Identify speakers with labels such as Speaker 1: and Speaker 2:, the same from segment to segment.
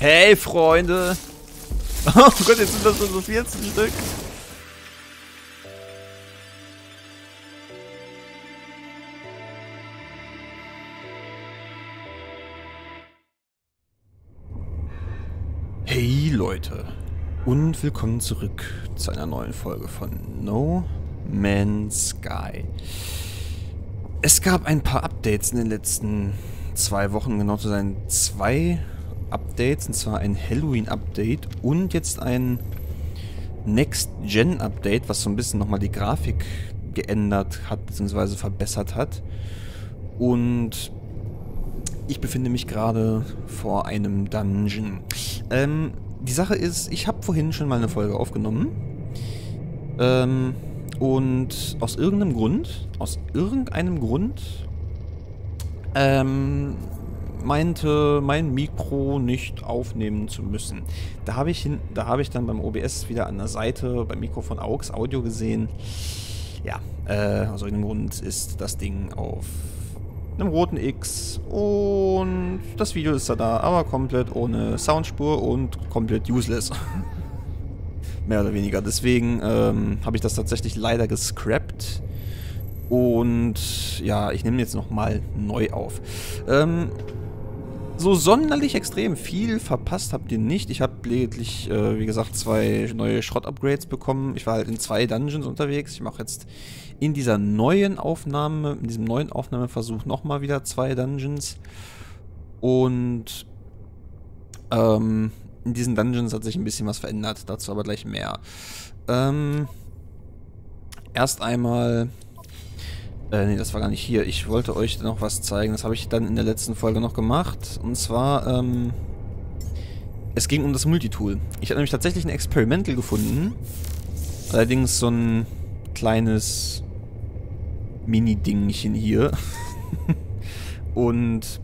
Speaker 1: Hey, Freunde! Oh Gott, jetzt sind das schon so 14 Stück. Hey Leute und willkommen zurück zu einer neuen Folge von No Man's Sky. Es gab ein paar Updates in den letzten zwei Wochen, genau zu sein zwei Updates, und zwar ein Halloween-Update und jetzt ein Next-Gen-Update, was so ein bisschen nochmal die Grafik geändert hat, beziehungsweise verbessert hat. Und ich befinde mich gerade vor einem Dungeon. Ähm, die Sache ist, ich habe vorhin schon mal eine Folge aufgenommen. Ähm, und aus irgendeinem Grund, aus irgendeinem Grund, ähm, meinte mein Mikro nicht aufnehmen zu müssen. Da habe ich, hab ich dann beim OBS wieder an der Seite beim Mikro von AUX Audio gesehen. Ja, äh, aus irgendeinem Grund ist das Ding auf einem roten X und das Video ist da da, aber komplett ohne Soundspur und komplett useless. Mehr oder weniger. Deswegen ähm, habe ich das tatsächlich leider gescrapped. Und ja, ich nehme jetzt nochmal neu auf. Ähm, so sonderlich extrem viel verpasst habt ihr nicht. Ich habe lediglich, äh, wie gesagt, zwei neue Schrott-Upgrades bekommen. Ich war halt in zwei Dungeons unterwegs. Ich mache jetzt in dieser neuen Aufnahme, in diesem neuen Aufnahmeversuch nochmal wieder zwei Dungeons. Und ähm, in diesen Dungeons hat sich ein bisschen was verändert. Dazu aber gleich mehr. Ähm, erst einmal äh, nee, das war gar nicht hier. Ich wollte euch noch was zeigen. Das habe ich dann in der letzten Folge noch gemacht. Und zwar, ähm, es ging um das Multitool. Ich habe nämlich tatsächlich ein Experimental gefunden. Allerdings so ein kleines Mini-Dingchen hier. Und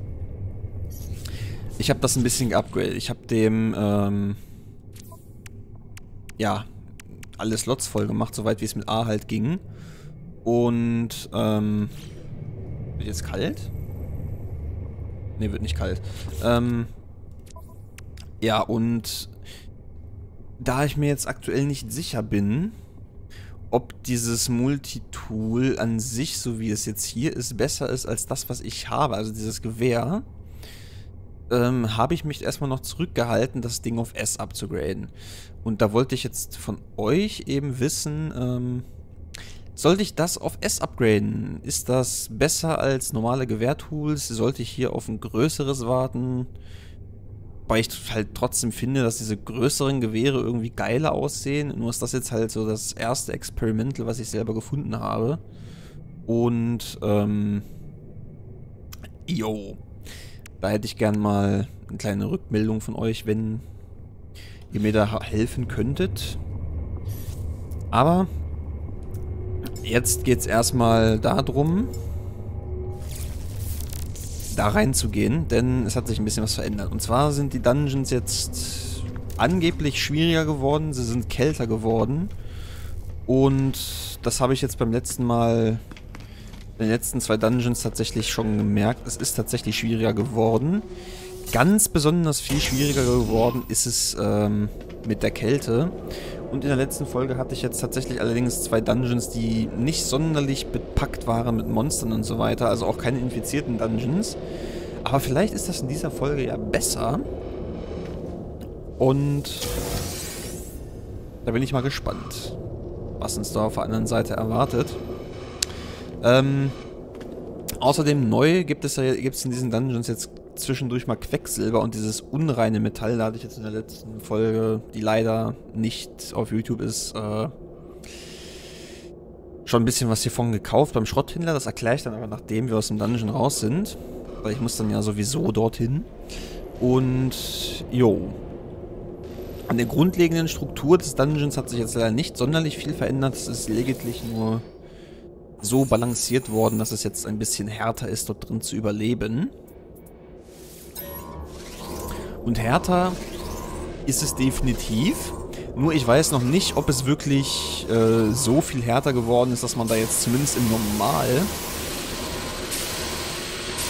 Speaker 1: ich habe das ein bisschen geupgradet. Ich habe dem, ähm, ja, alle Slots voll gemacht, soweit wie es mit A halt ging. Und, ähm, wird jetzt kalt? Ne, wird nicht kalt. Ähm, ja, und da ich mir jetzt aktuell nicht sicher bin, ob dieses Multitool an sich, so wie es jetzt hier ist, besser ist als das, was ich habe, also dieses Gewehr, ähm, habe ich mich erstmal noch zurückgehalten, das Ding auf S abzugraden. Und da wollte ich jetzt von euch eben wissen, ähm, sollte ich das auf S upgraden? Ist das besser als normale Gewehrtools? Sollte ich hier auf ein größeres warten? Weil ich halt trotzdem finde, dass diese größeren Gewehre irgendwie geiler aussehen. Nur ist das jetzt halt so das erste Experimental, was ich selber gefunden habe. Und, ähm, yo. Da hätte ich gern mal eine kleine Rückmeldung von euch, wenn ihr mir da helfen könntet. Aber jetzt geht es erstmal darum, da reinzugehen, denn es hat sich ein bisschen was verändert. Und zwar sind die Dungeons jetzt angeblich schwieriger geworden, sie sind kälter geworden. Und das habe ich jetzt beim letzten Mal, in den letzten zwei Dungeons tatsächlich schon gemerkt. Es ist tatsächlich schwieriger geworden. Ganz besonders viel schwieriger geworden ist es ähm, mit der Kälte. Und in der letzten Folge hatte ich jetzt tatsächlich allerdings zwei Dungeons, die nicht sonderlich bepackt waren mit Monstern und so weiter. Also auch keine infizierten Dungeons. Aber vielleicht ist das in dieser Folge ja besser. Und da bin ich mal gespannt, was uns da auf der anderen Seite erwartet. Ähm, außerdem neu gibt es ja gibt's in diesen Dungeons jetzt zwischendurch mal Quecksilber und dieses unreine Metall, da hatte ich jetzt in der letzten Folge, die leider nicht auf YouTube ist, äh, schon ein bisschen was hiervon gekauft beim Schrotthändler. Das erkläre ich dann aber, nachdem wir aus dem Dungeon raus sind. Weil ich muss dann ja sowieso dorthin. Und, jo. An der grundlegenden Struktur des Dungeons hat sich jetzt leider nicht sonderlich viel verändert. Es ist lediglich nur so balanciert worden, dass es jetzt ein bisschen härter ist, dort drin zu überleben. Und härter ist es definitiv. Nur ich weiß noch nicht, ob es wirklich äh, so viel härter geworden ist, dass man da jetzt zumindest im Normal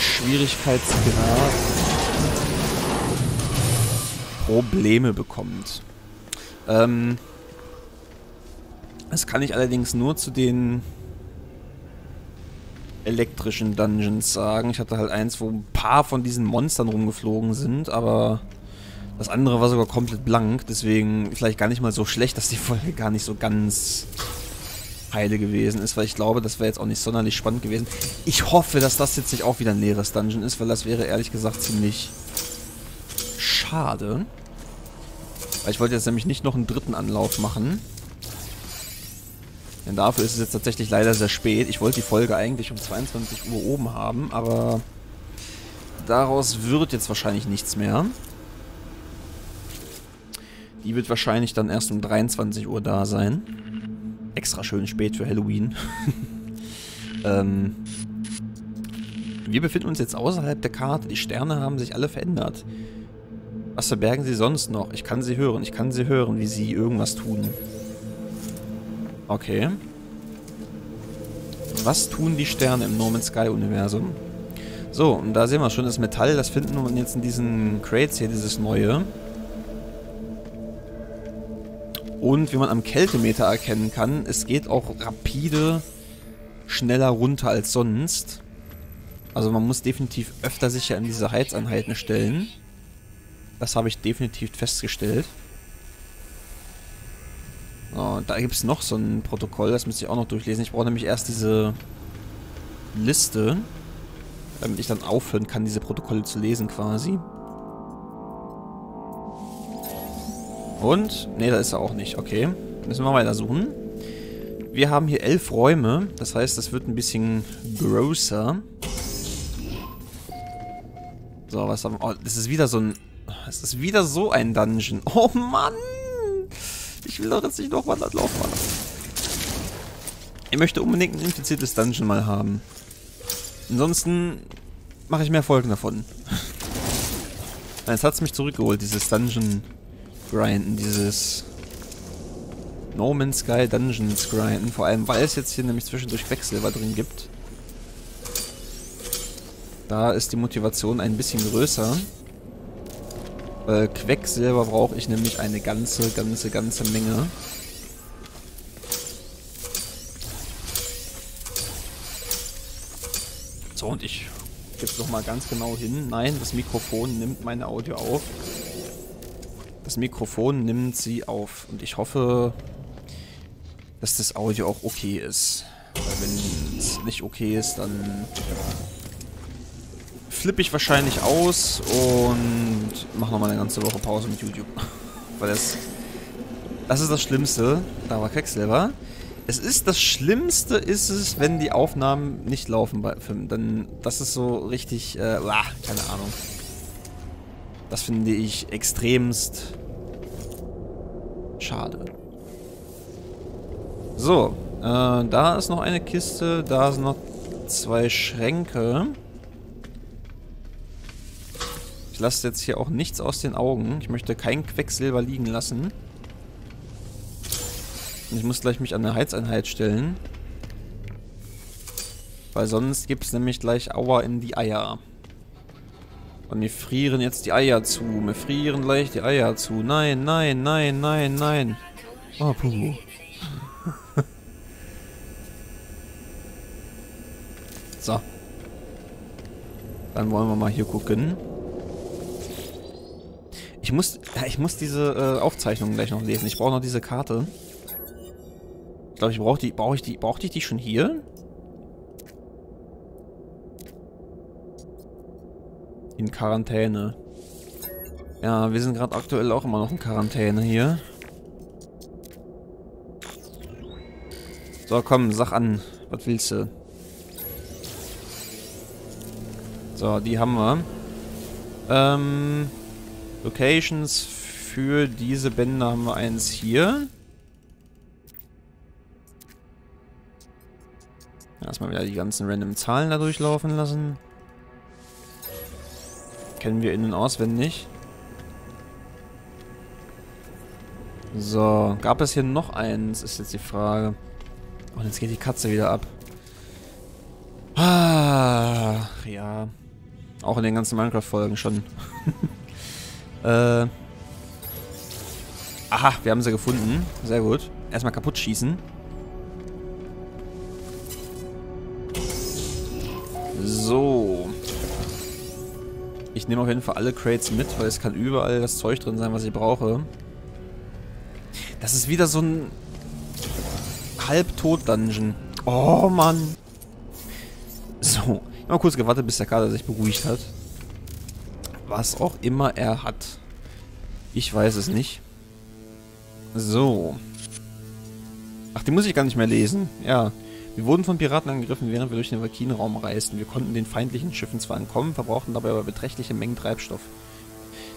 Speaker 1: Schwierigkeitsgrad Probleme bekommt. Ähm, das kann ich allerdings nur zu den elektrischen Dungeons sagen. Ich hatte halt eins, wo ein paar von diesen Monstern rumgeflogen sind, aber das andere war sogar komplett blank. Deswegen vielleicht gar nicht mal so schlecht, dass die Folge gar nicht so ganz heile gewesen ist, weil ich glaube, das wäre jetzt auch nicht sonderlich spannend gewesen. Ich hoffe, dass das jetzt nicht auch wieder ein leeres Dungeon ist, weil das wäre ehrlich gesagt ziemlich schade. Weil ich wollte jetzt nämlich nicht noch einen dritten Anlauf machen. Denn dafür ist es jetzt tatsächlich leider sehr spät. Ich wollte die Folge eigentlich um 22 Uhr oben haben, aber daraus wird jetzt wahrscheinlich nichts mehr. Die wird wahrscheinlich dann erst um 23 Uhr da sein. Extra schön spät für Halloween. ähm, wir befinden uns jetzt außerhalb der Karte. Die Sterne haben sich alle verändert. Was verbergen sie sonst noch? Ich kann sie hören. Ich kann sie hören, wie sie irgendwas tun. Okay. Was tun die Sterne im No Man's Sky Universum? So, und da sehen wir schon das Metall. Das finden wir jetzt in diesen Crates hier, dieses neue. Und wie man am Kältemeter erkennen kann, es geht auch rapide schneller runter als sonst. Also man muss definitiv öfter sich ja in diese Heizeinheiten stellen. Das habe ich definitiv festgestellt. Oh, da gibt es noch so ein Protokoll, das müsste ich auch noch durchlesen. Ich brauche nämlich erst diese Liste, damit ich dann aufhören kann, diese Protokolle zu lesen quasi. Und? Ne, da ist er auch nicht. Okay. Müssen wir weiter suchen. Wir haben hier elf Räume. Das heißt, das wird ein bisschen größer. So, was haben wir... Oh, das ist wieder so ein... Es ist wieder so ein Dungeon. Oh Mann! Ich will doch jetzt nicht nochmal das Lauf machen. Ich möchte unbedingt ein infiziertes Dungeon mal haben. Ansonsten mache ich mehr Folgen davon. Jetzt hat es mich zurückgeholt, dieses Dungeon grinden, dieses No Man's Sky Dungeons grinden. Vor allem, weil es jetzt hier nämlich zwischendurch Quecksilber drin gibt. Da ist die Motivation ein bisschen größer. Weil Quecksilber brauche ich nämlich eine ganze, ganze, ganze Menge. So, und ich gebe es nochmal ganz genau hin. Nein, das Mikrofon nimmt meine Audio auf. Das Mikrofon nimmt sie auf. Und ich hoffe, dass das Audio auch okay ist. Weil wenn es nicht okay ist, dann flippe ich wahrscheinlich aus und mache nochmal eine ganze Woche Pause mit YouTube. Weil das... Das ist das Schlimmste. Da war Quecksilber. Es ist das Schlimmste ist es, wenn die Aufnahmen nicht laufen bei Filmen. Dann, das ist so richtig, äh, keine Ahnung. Das finde ich extremst schade. So, äh, da ist noch eine Kiste, da sind noch zwei Schränke. Ich lasse jetzt hier auch nichts aus den Augen. Ich möchte kein Quecksilber liegen lassen. Und ich muss gleich mich an eine Heizeinheit stellen. Weil sonst gibt es nämlich gleich Aua in die Eier. Und mir frieren jetzt die Eier zu. Mir frieren gleich die Eier zu. Nein, nein, nein, nein, nein. Oh, puh. so. Dann wollen wir mal hier gucken. Ich muss, ich muss diese äh, Aufzeichnung gleich noch lesen. Ich brauche noch diese Karte. Ich glaube, ich brauche die, brauche ich die, brauchte ich die schon hier? In Quarantäne. Ja, wir sind gerade aktuell auch immer noch in Quarantäne hier. So, komm, sag an. Was willst du? So, die haben wir. Ähm, Locations für diese Bänder haben wir eins hier. Erstmal wieder die ganzen random Zahlen da durchlaufen lassen. Kennen wir innen auswendig. So, gab es hier noch eins, ist jetzt die Frage. Und jetzt geht die Katze wieder ab. Ah, ja. Auch in den ganzen Minecraft-Folgen schon. äh, Aha, wir haben sie gefunden. Sehr gut. Erstmal kaputt schießen. So. Ich nehme auf jeden Fall alle Crates mit, weil es kann überall das Zeug drin sein, was ich brauche. Das ist wieder so ein Halbtot-Dungeon. Oh, Mann. So. Mal kurz gewartet, bis der Kader sich beruhigt hat. Was auch immer er hat. Ich weiß es nicht. So. Ach, die muss ich gar nicht mehr lesen. Ja. Wir wurden von Piraten angegriffen, während wir durch den Valkyrenraum reisten. Wir konnten den feindlichen Schiffen zwar entkommen, verbrauchten dabei aber beträchtliche Mengen Treibstoff.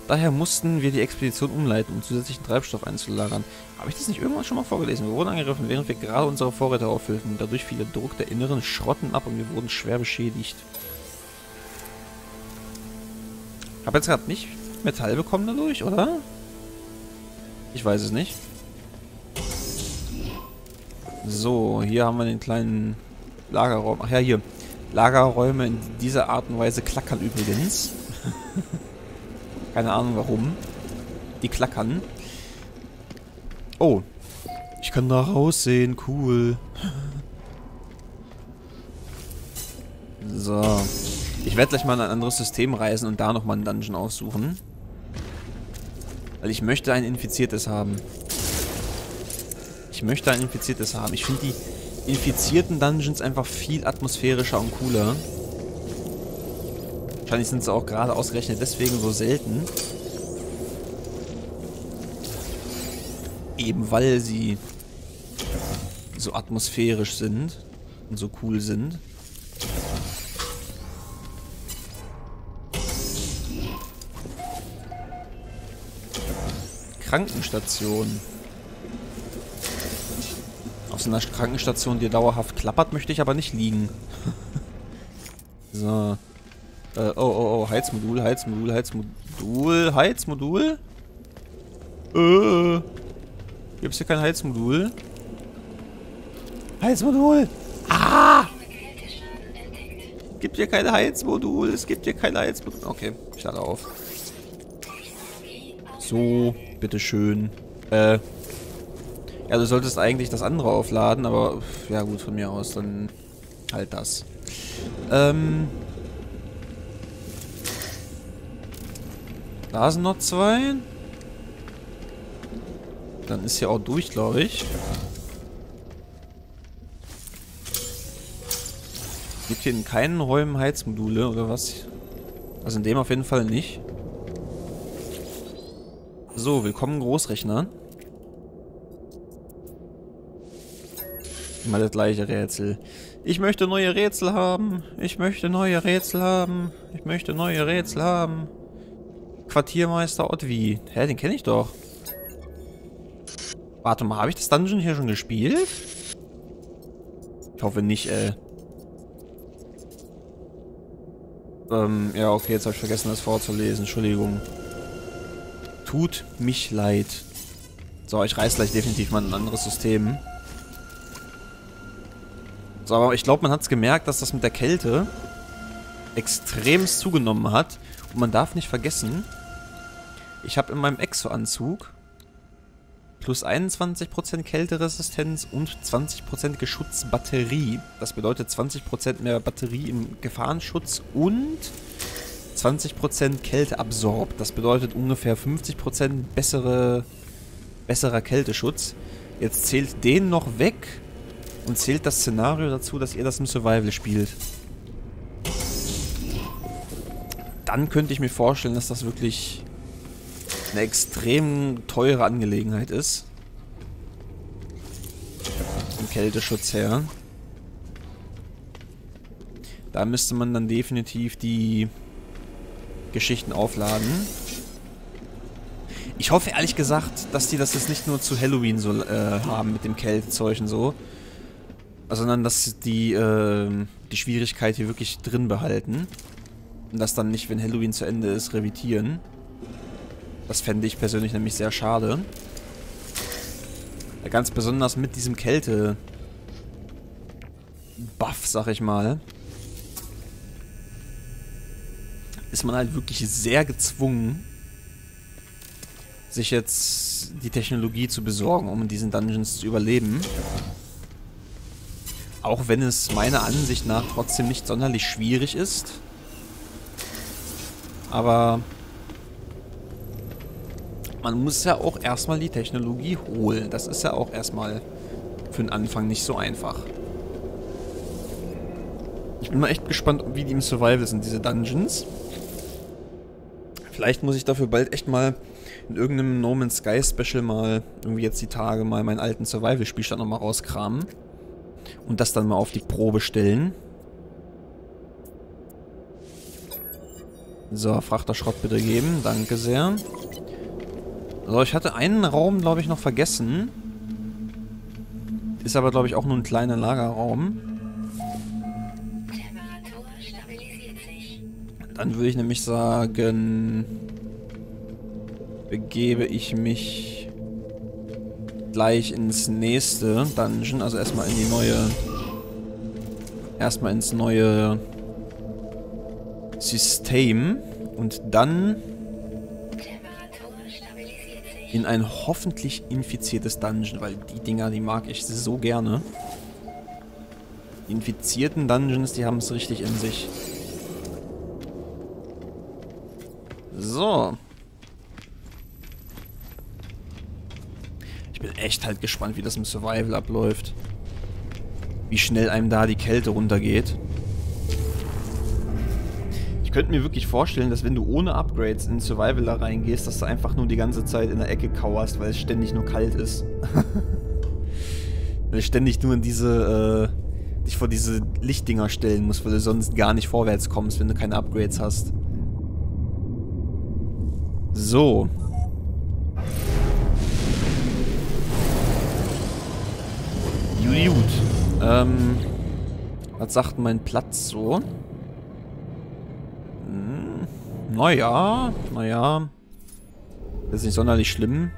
Speaker 1: Daher mussten wir die Expedition umleiten, um zusätzlichen Treibstoff einzulagern. Habe ich das nicht irgendwann schon mal vorgelesen? Wir wurden angegriffen, während wir gerade unsere Vorräte auffüllten. Dadurch fiel der Druck der inneren Schrotten ab und wir wurden schwer beschädigt. Habe jetzt gerade nicht Metall bekommen dadurch, oder? Ich weiß es nicht. So, hier haben wir den kleinen Lagerraum. Ach ja, hier. Lagerräume in dieser Art und Weise klackern übrigens. Keine Ahnung warum. Die klackern. Oh. Ich kann da raussehen. Cool. So. Ich werde gleich mal in ein anderes System reisen und da nochmal einen Dungeon aufsuchen. Weil ich möchte ein Infiziertes haben. Ich möchte ein Infiziertes haben. Ich finde die infizierten Dungeons einfach viel atmosphärischer und cooler. Wahrscheinlich sind sie auch gerade ausgerechnet deswegen so selten. Eben weil sie so atmosphärisch sind und so cool sind. Krankenstation auf so einer Krankenstation dir dauerhaft klappert, möchte ich aber nicht liegen. so. Äh, oh, oh, oh, Heizmodul, Heizmodul, Heizmodul, Heizmodul? Äh. Gibt's hier kein Heizmodul? Heizmodul! Ah! Gibt hier kein Heizmodul, es gibt hier kein Heizmodul. Okay, ich lade auf. So, bitteschön. Äh, ja, du solltest eigentlich das andere aufladen, aber ja gut, von mir aus, dann halt das. Ähm. Da sind noch zwei. Dann ist hier auch durch, glaube ich. Gibt hier in keinen Räumen Heizmodule oder was? Also in dem auf jeden Fall nicht. So, willkommen Großrechner. Immer das gleiche Rätsel. Ich möchte neue Rätsel haben. Ich möchte neue Rätsel haben. Ich möchte neue Rätsel haben. Quartiermeister Ottwi. Hä, den kenne ich doch. Warte mal, habe ich das Dungeon hier schon gespielt? Ich hoffe nicht, ey. Ähm, ja, okay, jetzt habe ich vergessen, das vorzulesen. Entschuldigung. Tut mich leid. So, ich reiß gleich definitiv mal ein anderes System. So, aber ich glaube, man hat es gemerkt, dass das mit der Kälte extremst zugenommen hat. Und man darf nicht vergessen, ich habe in meinem Exo-Anzug plus 21% Kälteresistenz und 20% Geschutzbatterie. Das bedeutet 20% mehr Batterie im Gefahrenschutz und 20% Kälteabsorb. Das bedeutet ungefähr 50% bessere, besserer Kälteschutz. Jetzt zählt den noch weg und zählt das Szenario dazu, dass ihr das im Survival spielt. Dann könnte ich mir vorstellen, dass das wirklich eine extrem teure Angelegenheit ist. Vom Kälteschutz her. Da müsste man dann definitiv die Geschichten aufladen. Ich hoffe ehrlich gesagt, dass die das jetzt nicht nur zu Halloween so äh, haben mit dem Kältezeug und so, sondern dass die, äh, die Schwierigkeit hier wirklich drin behalten. Und das dann nicht, wenn Halloween zu Ende ist, revitieren. Das fände ich persönlich nämlich sehr schade. Ganz besonders mit diesem Kälte... Buff, sag ich mal. Ist man halt wirklich sehr gezwungen, sich jetzt die Technologie zu besorgen, um in diesen Dungeons zu überleben. Auch wenn es meiner Ansicht nach trotzdem nicht sonderlich schwierig ist. Aber man muss ja auch erstmal die Technologie holen. Das ist ja auch erstmal für den Anfang nicht so einfach. Ich bin mal echt gespannt, wie die im Survival sind, diese Dungeons. Vielleicht muss ich dafür bald echt mal in irgendeinem No Man's Sky Special mal, irgendwie jetzt die Tage, mal meinen alten Survival-Spielstand nochmal rauskramen. Und das dann mal auf die Probe stellen. So, Frachterschrott bitte geben. Danke sehr. So, ich hatte einen Raum, glaube ich, noch vergessen. Ist aber, glaube ich, auch nur ein kleiner Lagerraum. Dann würde ich nämlich sagen, begebe ich mich gleich ins nächste Dungeon. Also erstmal in die neue... Erstmal ins neue System. Und dann in ein hoffentlich infiziertes Dungeon, weil die Dinger, die mag ich so gerne. Die infizierten Dungeons, die haben es richtig in sich. So. Ich bin echt halt gespannt, wie das im Survival abläuft. Wie schnell einem da die Kälte runtergeht. Ich könnte mir wirklich vorstellen, dass wenn du ohne Upgrades in Survival da reingehst, dass du einfach nur die ganze Zeit in der Ecke kauerst, weil es ständig nur kalt ist. weil du ständig nur in diese, äh, dich vor diese Lichtdinger stellen musst, weil du sonst gar nicht vorwärts kommst, wenn du keine Upgrades hast. So. Gut, gut. Ähm, was sagt mein Platz so? Naja, naja. ist nicht sonderlich schlimm.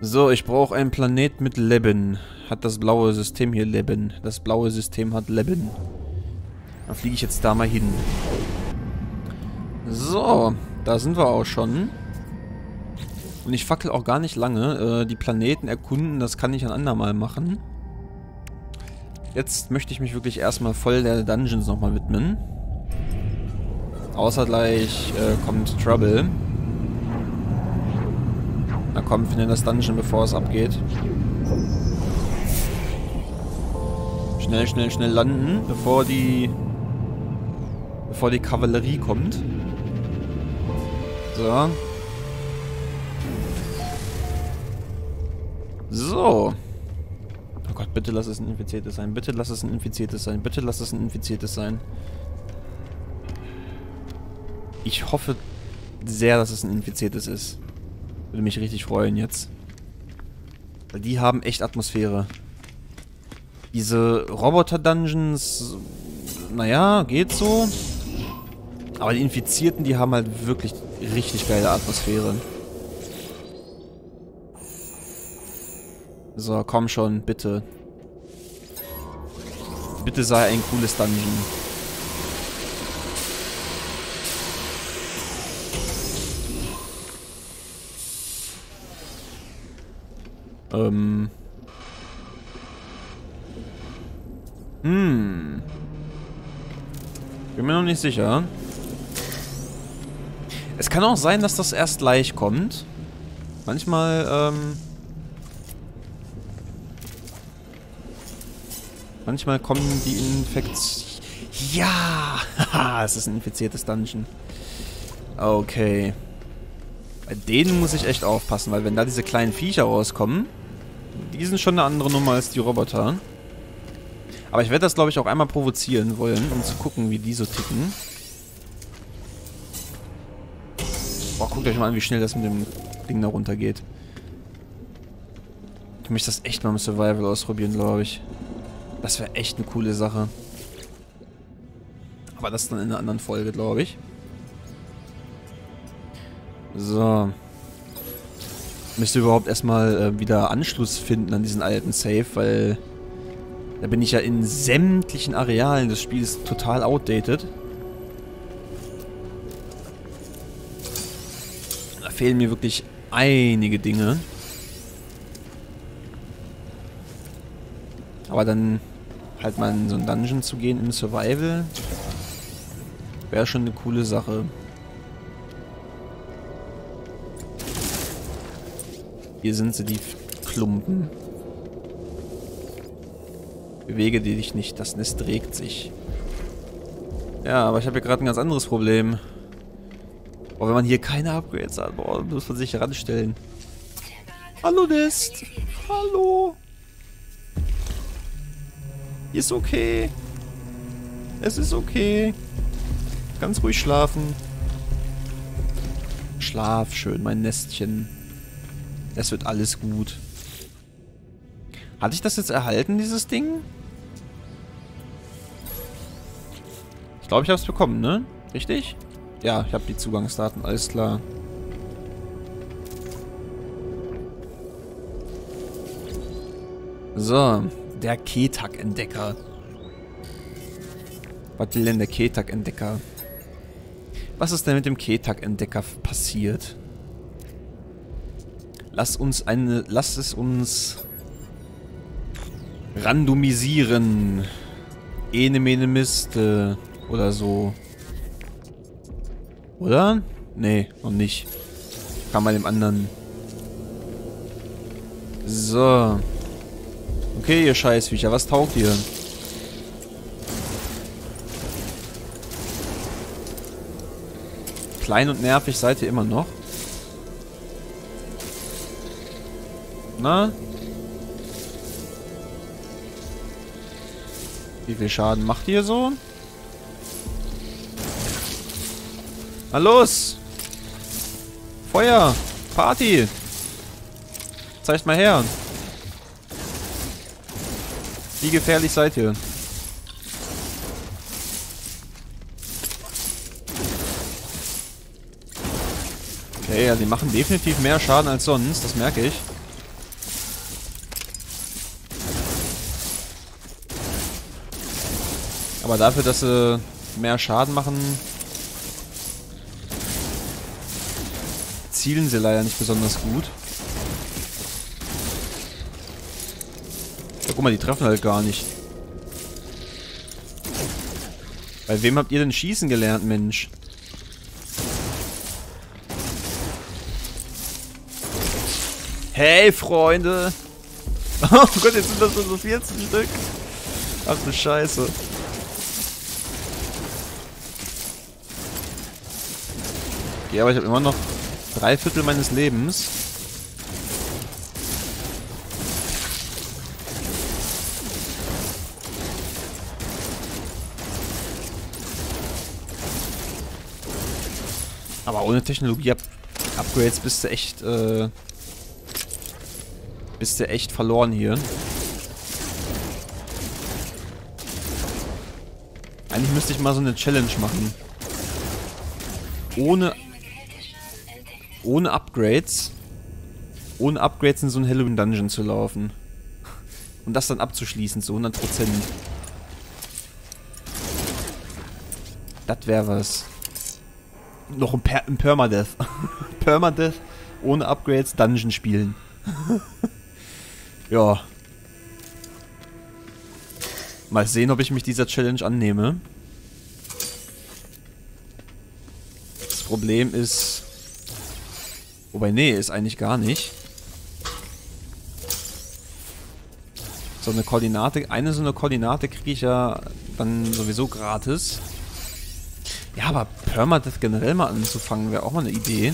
Speaker 1: So, ich brauche einen Planet mit Leben. Hat das blaue System hier Leben. Das blaue System hat Leben. Da fliege ich jetzt da mal hin. So, da sind wir auch schon. Und ich fackel auch gar nicht lange. Äh, die Planeten erkunden, das kann ich ein andermal machen. Jetzt möchte ich mich wirklich erstmal voll der Dungeons nochmal widmen. Außer gleich äh, kommt Trouble. Na komm, finde das Dungeon, bevor es abgeht. Schnell, schnell, schnell landen, bevor die... Bevor die Kavallerie kommt. So. So. Oh Gott, bitte lass es ein Infiziertes sein. Bitte lass es ein Infiziertes sein. Bitte lass es ein Infiziertes sein. Ich hoffe sehr, dass es ein Infiziertes ist. Würde mich richtig freuen jetzt. Weil die haben echt Atmosphäre. Diese Roboter-Dungeons, naja, geht so. Aber die Infizierten, die haben halt wirklich richtig geile Atmosphäre. So, komm schon, bitte. Bitte sei ein cooles Dungeon. Ähm. Hm. Bin mir noch nicht sicher. Es kann auch sein, dass das erst gleich kommt. Manchmal, ähm... Manchmal kommen die Infektionen... Ja! es ist ein infiziertes Dungeon. Okay. Bei denen muss ich echt aufpassen, weil wenn da diese kleinen Viecher rauskommen, die sind schon eine andere Nummer als die Roboter. Aber ich werde das, glaube ich, auch einmal provozieren wollen, um zu gucken, wie die so ticken. Guckt euch mal an, wie schnell das mit dem Ding da runtergeht. Ich möchte das echt mal im Survival ausprobieren, glaube ich. Das wäre echt eine coole Sache. Aber das dann in einer anderen Folge, glaube ich. So. Müsste überhaupt erstmal äh, wieder Anschluss finden an diesen alten Safe, weil da bin ich ja in sämtlichen Arealen des Spiels total outdated. Fehlen mir wirklich einige Dinge. Aber dann halt mal in so ein Dungeon zu gehen im Survival wäre schon eine coole Sache. Hier sind sie, die Klumpen. Bewege dich nicht, das Nest regt sich. Ja, aber ich habe hier gerade ein ganz anderes Problem. Boah, wenn man hier keine Upgrades hat, boah, muss man sich heranstellen. Hallo Nest. Hallo. Ist okay. Es ist okay. Ganz ruhig schlafen. Schlaf schön, mein Nestchen. Es wird alles gut. Hatte ich das jetzt erhalten, dieses Ding? Ich glaube, ich habe es bekommen, ne? Richtig? Ja, ich habe die Zugangsdaten, alles klar. So, der Ketak-Entdecker. Was will denn der Ketak-Entdecker? Was ist denn mit dem Ketak-Entdecker passiert? Lass uns eine... Lass es uns... Randomisieren. Ene mene Miste. Oder so. Oder? Nee, noch nicht. Kam bei dem anderen. So. Okay, ihr Scheißviecher, was taugt ihr? Klein und nervig seid ihr immer noch. Na? Wie viel Schaden macht ihr so? Na los! Feuer! Party! Zeigt mal her! Wie gefährlich seid ihr? Okay, ja, die machen definitiv mehr Schaden als sonst, das merke ich. Aber dafür, dass sie mehr Schaden machen, zielen sie leider nicht besonders gut. Ja, guck mal, die treffen halt gar nicht. Bei wem habt ihr denn schießen gelernt, Mensch? Hey, Freunde! Oh Gott, jetzt sind das nur so 14 Stück. Ach du Scheiße. Ja, aber ich habe immer noch drei Viertel meines Lebens. Aber ohne Technologie-Upgrades bist du echt, äh, bist du echt verloren hier. Eigentlich müsste ich mal so eine Challenge machen. Ohne ohne Upgrades, ohne Upgrades in so einen Halloween Dungeon zu laufen. Und das dann abzuschließen zu 100%. Das wäre was. Noch ein, per ein Permadeath. Permadeath ohne Upgrades Dungeon spielen. ja. Mal sehen, ob ich mich dieser Challenge annehme. Das Problem ist, Wobei, nee, ist eigentlich gar nicht. So eine Koordinate, eine so eine Koordinate kriege ich ja dann sowieso gratis. Ja, aber Permadeath generell mal anzufangen wäre auch mal eine Idee.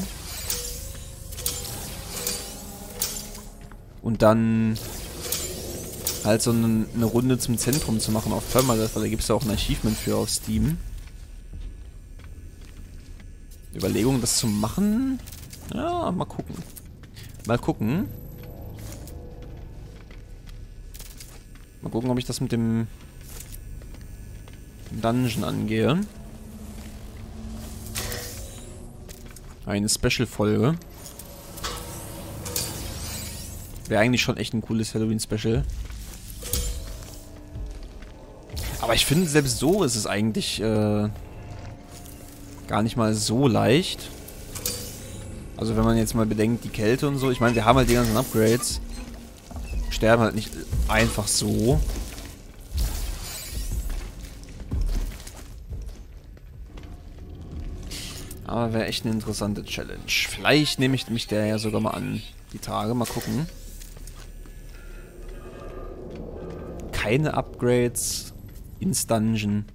Speaker 1: Und dann halt so eine, eine Runde zum Zentrum zu machen auf Permadeath, weil da gibt es ja auch ein Achievement für auf Steam. Überlegung, das zu machen. Ja, mal gucken. Mal gucken. Mal gucken, ob ich das mit dem Dungeon angehe. Eine Special-Folge. Wäre eigentlich schon echt ein cooles Halloween-Special. Aber ich finde, selbst so ist es eigentlich äh, gar nicht mal so leicht. Also wenn man jetzt mal bedenkt, die Kälte und so. Ich meine, wir haben halt die ganzen Upgrades. Sterben halt nicht einfach so. Aber wäre echt eine interessante Challenge. Vielleicht nehme ich mich der ja sogar mal an. Die Tage, mal gucken. Keine Upgrades ins Dungeon.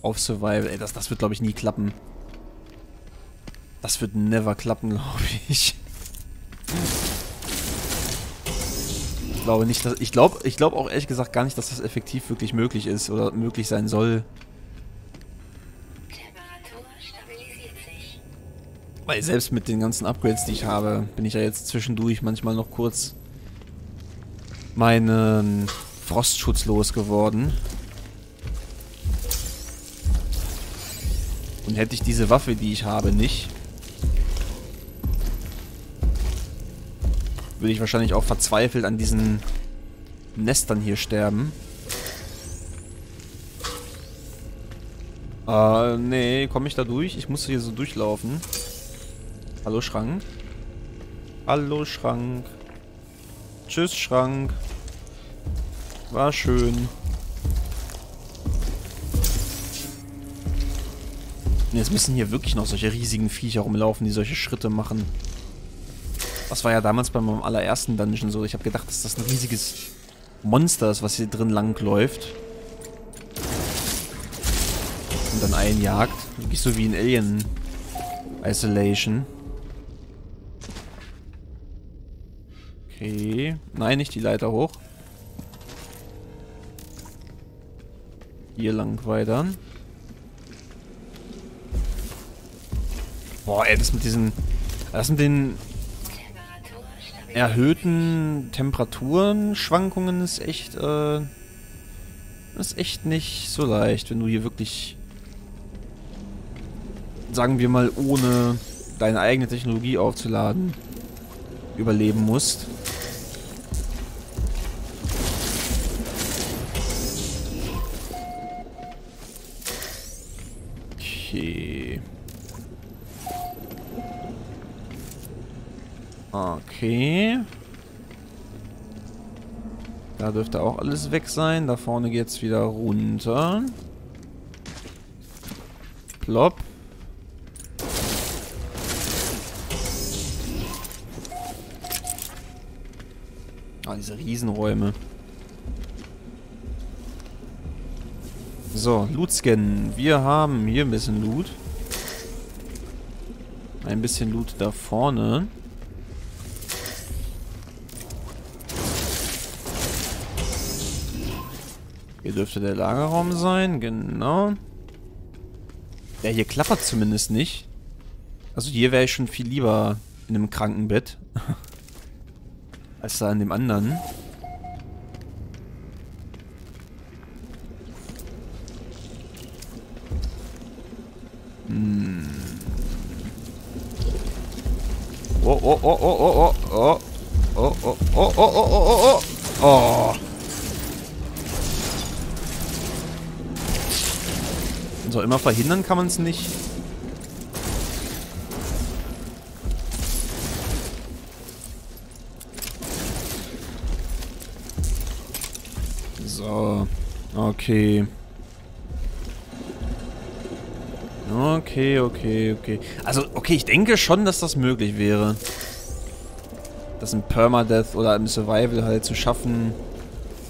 Speaker 1: Auf Survival. Ey, das, das wird, glaube ich, nie klappen. Das wird never klappen, glaube ich. Ich glaube nicht, dass. Ich glaube, ich glaube auch ehrlich gesagt gar nicht, dass das effektiv wirklich möglich ist oder möglich sein soll. Weil selbst mit den ganzen Upgrades, die ich habe, bin ich ja jetzt zwischendurch manchmal noch kurz meinen Frostschutz losgeworden. Und hätte ich diese Waffe, die ich habe, nicht, würde ich wahrscheinlich auch verzweifelt an diesen Nestern hier sterben. Äh, nee, komme ich da durch? Ich muss hier so durchlaufen. Hallo Schrank. Hallo Schrank. Tschüss Schrank. War schön. Jetzt müssen hier wirklich noch solche riesigen Viecher rumlaufen, die solche Schritte machen. Das war ja damals bei meinem allerersten Dungeon so. Ich habe gedacht, dass das ein riesiges Monster ist, was hier drin langläuft. Und dann einjagt. Wirklich so wie in Alien Isolation. Okay. Nein, nicht die Leiter hoch. Hier lang weiter. Boah, ey, das mit diesen... Das mit den erhöhten Temperaturenschwankungen ist echt, äh, ist echt nicht so leicht, wenn du hier wirklich, sagen wir mal, ohne deine eigene Technologie aufzuladen, überleben musst. Okay. Da dürfte auch alles weg sein. Da vorne geht es wieder runter. Plopp. Ah, diese Riesenräume. So, Loot scannen. Wir haben hier ein bisschen Loot. Ein bisschen Loot da vorne. Dürfte der Lagerraum sein, genau. Ja, hier klappert zumindest nicht. Also hier wäre ich schon viel lieber in einem Krankenbett. als da in dem anderen. Hm. Oh, oh, oh, oh, oh, oh, oh. Oh, oh, oh, oh, oh, oh, oh, oh. So, immer verhindern kann man es nicht. So. Okay. Okay, okay, okay. Also, okay, ich denke schon, dass das möglich wäre. Das im Permadeath oder im Survival halt zu schaffen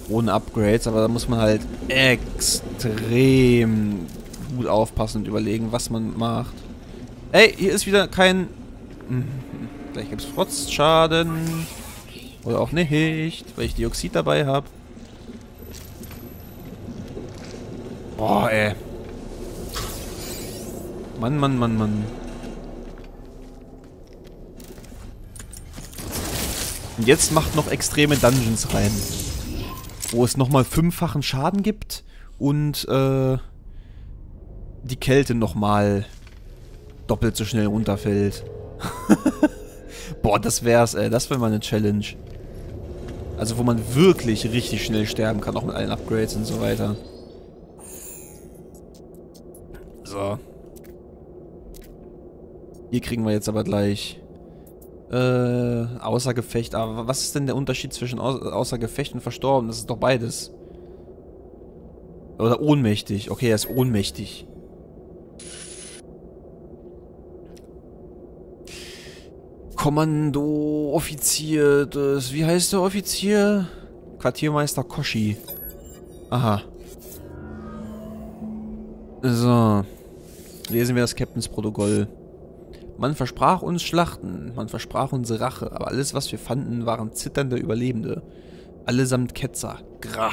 Speaker 1: ohne Upgrades, aber da muss man halt extrem gut aufpassen und überlegen, was man macht. Ey, hier ist wieder kein... Hm, gleich gibt es Frostschaden. Oder auch nicht, weil ich Dioxid dabei habe. Boah, ey. Mann, Mann, Mann, Mann. Und jetzt macht noch extreme Dungeons rein. Wo es nochmal fünffachen Schaden gibt und äh, die Kälte nochmal doppelt so schnell runterfällt. Boah, das wär's, ey. Das wäre mal eine Challenge. Also wo man wirklich richtig schnell sterben kann, auch mit allen Upgrades und so weiter. So. Hier kriegen wir jetzt aber gleich äh, außer Gefecht. Aber was ist denn der Unterschied zwischen au außer Gefecht und verstorben? Das ist doch beides. Oder ohnmächtig. Okay, er ist ohnmächtig. Kommando-Offizier des... Wie heißt der Offizier? Quartiermeister Koshi. Aha. So. Lesen wir das Captain's Protokoll. Man versprach uns Schlachten, man versprach uns Rache, aber alles, was wir fanden, waren zitternde Überlebende. Allesamt Ketzer. Gra.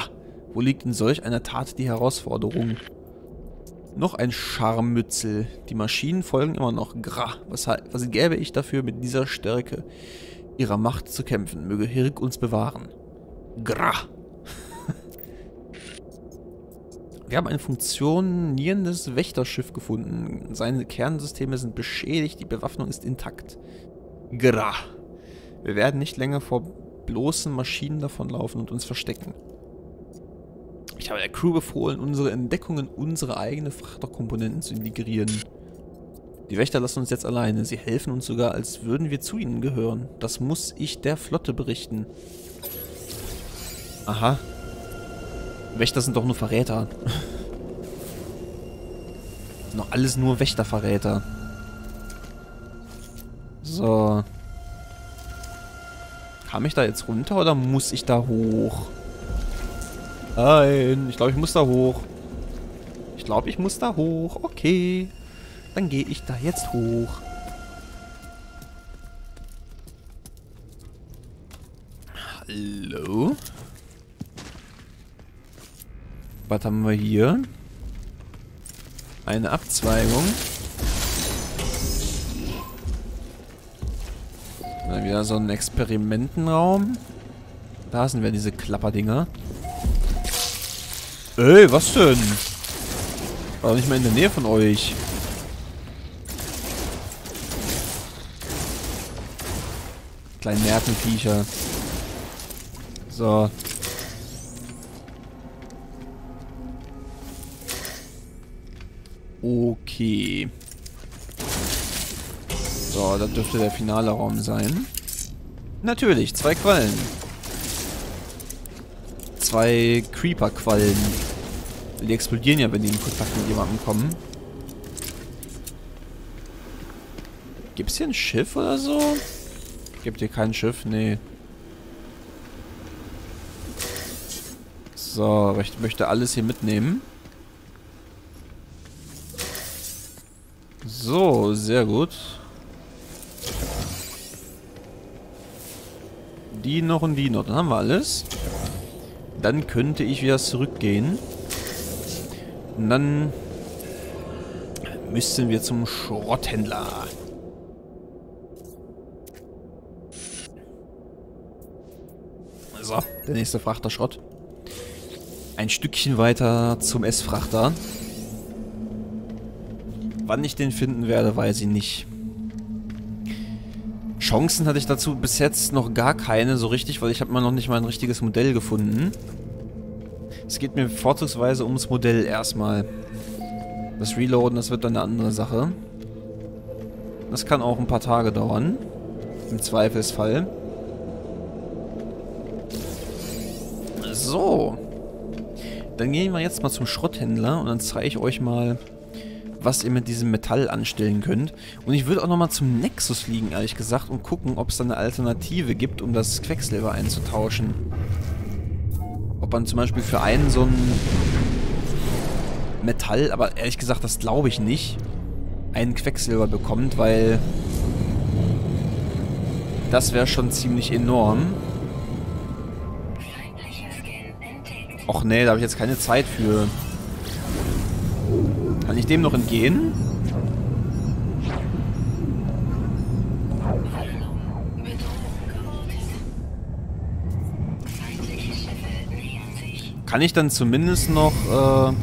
Speaker 1: Wo liegt in solch einer Tat die Herausforderung? Noch ein Scharmützel. Die Maschinen folgen immer noch. Gra. Was, was gäbe ich dafür, mit dieser Stärke ihrer Macht zu kämpfen? Möge Hirik uns bewahren. Gra. Wir haben ein funktionierendes Wächterschiff gefunden. Seine Kernsysteme sind beschädigt, die Bewaffnung ist intakt. Gra. Wir werden nicht länger vor bloßen Maschinen davonlaufen und uns verstecken. Ich habe der Crew befohlen, unsere Entdeckungen, unsere eigene Frachterkomponenten zu integrieren. Die Wächter lassen uns jetzt alleine. Sie helfen uns sogar, als würden wir zu ihnen gehören. Das muss ich der Flotte berichten. Aha. Wächter sind doch nur Verräter. noch alles nur Wächterverräter. So. Kam ich da jetzt runter oder muss ich da hoch? Nein, ich glaube, ich muss da hoch. Ich glaube, ich muss da hoch. Okay. Dann gehe ich da jetzt hoch. Hallo? Was haben wir hier? Eine Abzweigung. Dann wieder so ein Experimentenraum. Da sind wir diese Klapperdinger. Ey, was denn? War nicht mal in der Nähe von euch. Kleine Nervenviecher. So. Okay. So, das dürfte der finale Raum sein. Natürlich, zwei Quallen. Zwei Creeper-Quallen. Die explodieren ja, wenn die in Kontakt mit jemandem kommen. Gibt es hier ein Schiff oder so? Gibt hier kein Schiff? Nee. So, aber ich möchte alles hier mitnehmen. So, sehr gut. Die noch und die noch. Dann haben wir alles. Dann könnte ich wieder zurückgehen. Und dann müssen wir zum Schrotthändler. So, der nächste Frachter Schrott. Ein Stückchen weiter zum S-Frachter. Wann ich den finden werde, weiß ich nicht. Chancen hatte ich dazu bis jetzt noch gar keine so richtig, weil ich habe mal noch nicht mal ein richtiges Modell gefunden. Es geht mir vorzugsweise ums Modell erstmal. Das Reloaden, das wird dann eine andere Sache. Das kann auch ein paar Tage dauern. Im Zweifelsfall. So. Dann gehen wir jetzt mal zum Schrotthändler und dann zeige ich euch mal, was ihr mit diesem Metall anstellen könnt. Und ich würde auch nochmal zum Nexus fliegen, ehrlich gesagt, und gucken, ob es da eine Alternative gibt, um das Quecksilber einzutauschen. Ob man zum Beispiel für einen so ein Metall, aber ehrlich gesagt, das glaube ich nicht, einen Quecksilber bekommt, weil das wäre schon ziemlich enorm. Och nee, da habe ich jetzt keine Zeit für. Kann ich dem noch entgehen? Kann ich dann zumindest noch... Äh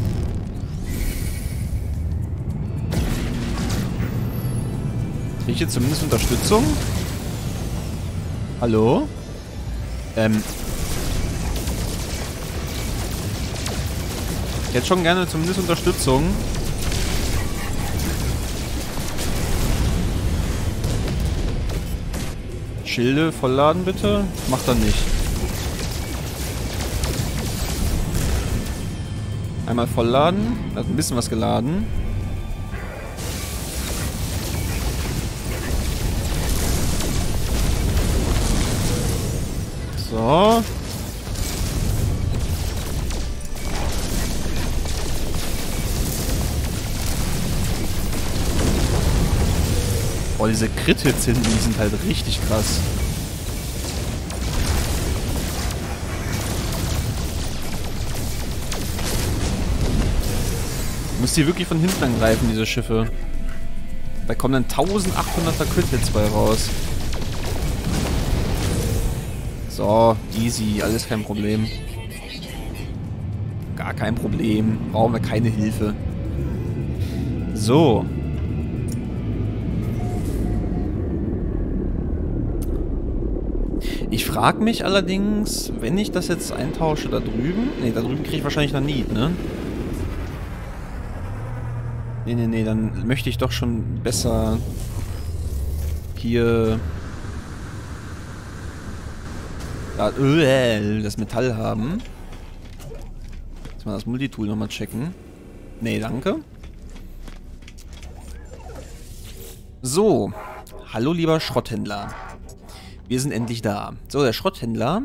Speaker 1: Kriege ich jetzt zumindest Unterstützung? Hallo? Ähm... Ich hätte schon gerne zumindest Unterstützung. Schilde vollladen bitte. Macht er nicht. Einmal vollladen. Hat ein bisschen was geladen. So. Oh, diese Crit-Hits hinten, die sind halt richtig krass. Die wirklich von hinten angreifen, diese Schiffe. Da kommen dann 1800er Crit-Hits bei raus. So, easy, alles kein Problem. Gar kein Problem. Brauchen wir keine Hilfe. So. Ich frage mich allerdings, wenn ich das jetzt eintausche da drüben... Ne, da drüben kriege ich wahrscheinlich noch Need, ne? Ne, ne, ne, dann möchte ich doch schon besser hier äh, das Metall haben. Jetzt mal das Multitool nochmal checken. Nee, danke. So. Hallo, lieber Schrotthändler. Wir sind endlich da. So, der Schrotthändler,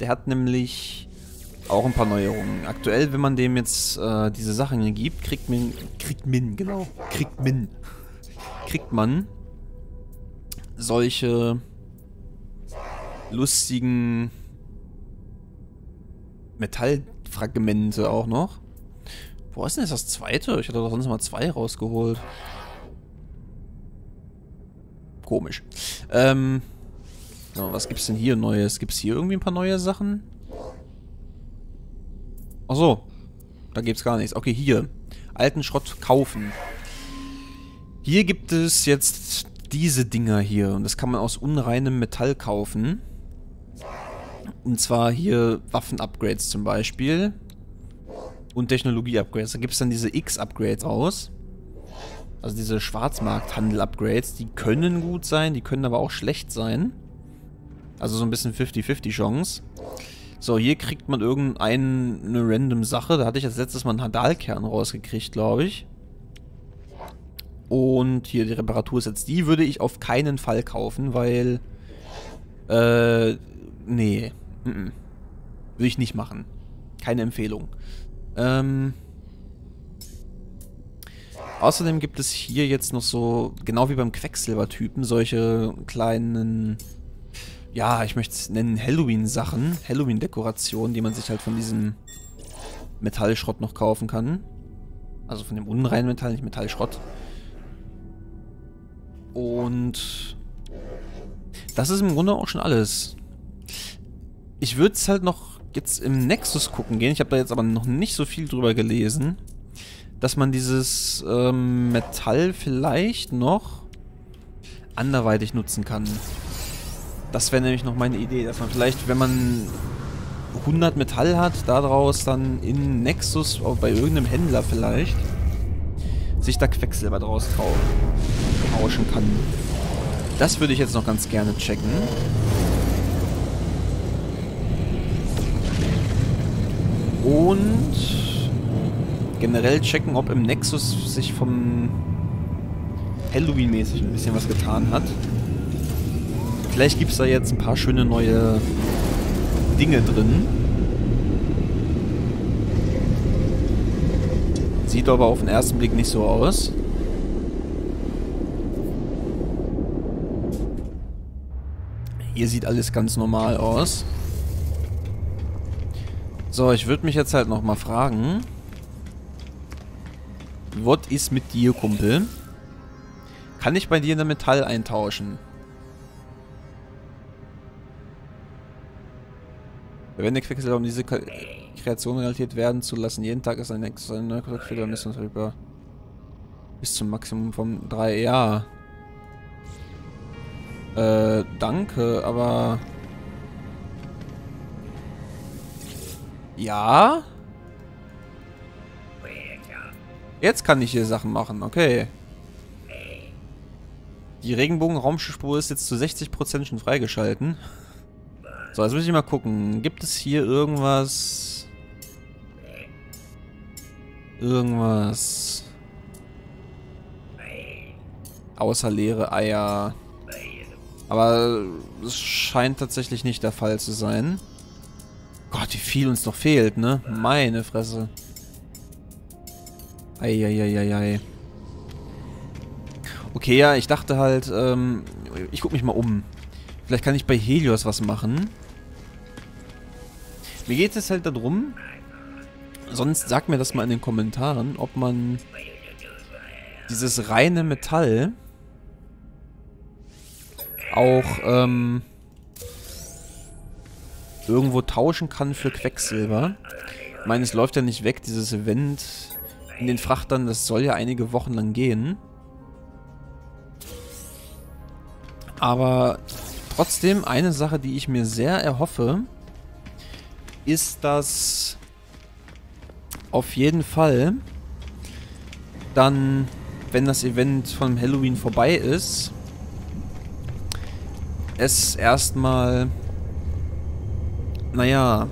Speaker 1: der hat nämlich auch ein paar Neuerungen. Aktuell, wenn man dem jetzt äh, diese Sachen gibt, kriegt man, kriegt man, genau, kriegt man, kriegt man solche lustigen Metallfragmente auch noch. Wo ist denn jetzt das zweite? Ich hatte doch sonst mal zwei rausgeholt. Komisch. Ähm, so, was gibt's denn hier Neues? Gibt's hier irgendwie ein paar neue Sachen? Ach so. Da gibt's gar nichts. Okay, hier. Alten Schrott kaufen. Hier gibt es jetzt diese Dinger hier. Und das kann man aus unreinem Metall kaufen. Und zwar hier Waffen-Upgrades zum Beispiel. Und Technologie-Upgrades. Da gibt es dann diese X-Upgrades aus. Also diese Schwarzmarkthandel-Upgrades. Die können gut sein, die können aber auch schlecht sein. Also so ein bisschen 50-50 Chance. So, hier kriegt man irgendeine random Sache. Da hatte ich als letztes Mal einen Hadalkern rausgekriegt, glaube ich. Und hier die Reparatur ist jetzt die, würde ich auf keinen Fall kaufen, weil... Äh, nee. Mm -mm. Würde ich nicht machen. Keine Empfehlung. Ähm... Außerdem gibt es hier jetzt noch so, genau wie beim Quecksilber-Typen, solche kleinen ja, ich möchte es nennen, Halloween-Sachen, Halloween-Dekorationen, die man sich halt von diesem Metallschrott noch kaufen kann. Also von dem unreinen Metall, nicht Metallschrott. Und das ist im Grunde auch schon alles. Ich würde es halt noch jetzt im Nexus gucken gehen. Ich habe da jetzt aber noch nicht so viel drüber gelesen. Dass man dieses ähm, Metall vielleicht noch anderweitig nutzen kann. Das wäre nämlich noch meine Idee, dass man vielleicht, wenn man 100 Metall hat, daraus dann in Nexus, bei irgendeinem Händler vielleicht, sich da Quecksilber draus tauschen kann. Das würde ich jetzt noch ganz gerne checken. Und generell checken, ob im Nexus sich vom Halloween-mäßig ein bisschen was getan hat. Vielleicht gibt es da jetzt ein paar schöne neue Dinge drin. Sieht aber auf den ersten Blick nicht so aus. Hier sieht alles ganz normal aus. So, ich würde mich jetzt halt nochmal fragen. Was ist mit dir, Kumpel? Kann ich bei dir eine Metall eintauschen? Verwende Quecksilber, um diese Kreation realität werden zu lassen. Jeden Tag ist ein extra Neukontaktfehler über bis zum Maximum von 3. Ja. Äh, danke, aber... Ja? Jetzt kann ich hier Sachen machen, okay. Die Regenbogen-Raumschiffspur ist jetzt zu 60% schon freigeschalten. So, jetzt muss ich mal gucken. Gibt es hier irgendwas... Irgendwas... Außer leere Eier. Aber es scheint tatsächlich nicht der Fall zu sein. Gott, wie viel uns noch fehlt, ne? Meine Fresse. Eieieiei. Okay, ja, ich dachte halt, ähm, ich guck mich mal um. Vielleicht kann ich bei Helios was machen. Mir geht es halt darum, sonst sagt mir das mal in den Kommentaren, ob man dieses reine Metall auch ähm, irgendwo tauschen kann für Quecksilber. Ich meine, es läuft ja nicht weg, dieses Event in den Frachtern, das soll ja einige Wochen lang gehen. Aber trotzdem, eine Sache, die ich mir sehr erhoffe, ist, dass auf jeden Fall dann, wenn das Event von Halloween vorbei ist, es erstmal, naja,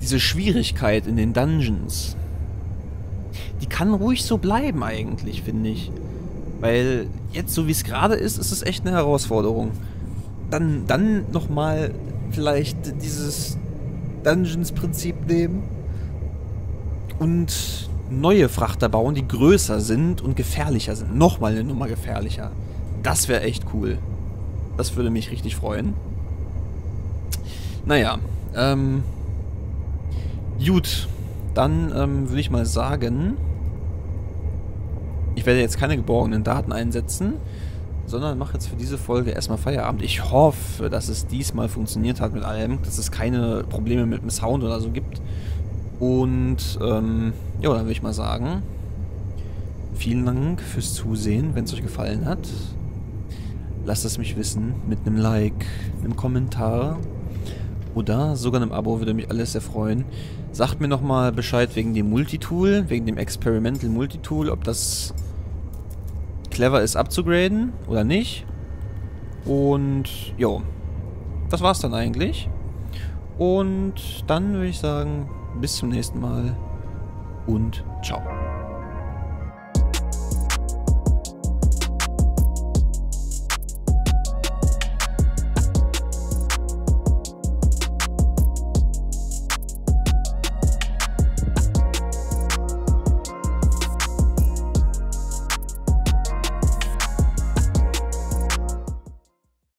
Speaker 1: diese Schwierigkeit in den Dungeons, die kann ruhig so bleiben eigentlich, finde ich. Weil jetzt, so wie es gerade ist, ist es echt eine Herausforderung. Dann, dann nochmal vielleicht dieses Dungeons-Prinzip nehmen und neue Frachter bauen, die größer sind und gefährlicher sind. Nochmal eine Nummer gefährlicher. Das wäre echt cool. Das würde mich richtig freuen. Naja, ähm... Gut, dann ähm, würde ich mal sagen, ich werde jetzt keine geborgenen Daten einsetzen, sondern mache jetzt für diese Folge erstmal Feierabend. Ich hoffe, dass es diesmal funktioniert hat mit allem, dass es keine Probleme mit dem Sound oder so gibt. Und, ähm, ja, dann würde ich mal sagen, vielen Dank fürs Zusehen, wenn es euch gefallen hat. Lasst es mich wissen mit einem Like, einem Kommentar oder sogar einem Abo, würde mich alles sehr freuen. Sagt mir nochmal Bescheid wegen dem Multitool, wegen dem Experimental Multitool, ob das clever ist abzugraden oder nicht. Und, jo. Das war's dann eigentlich. Und dann würde ich sagen, bis zum nächsten Mal und ciao.